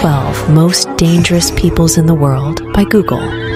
12 Most Dangerous Peoples in the World by Google.